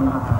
Uh-huh.